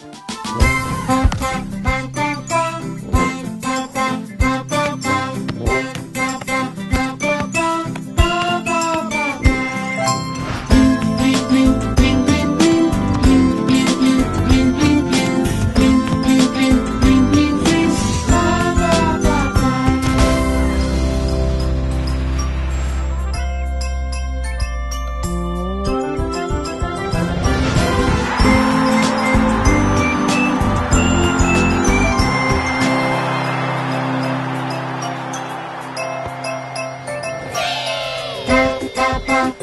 Bye. Bye.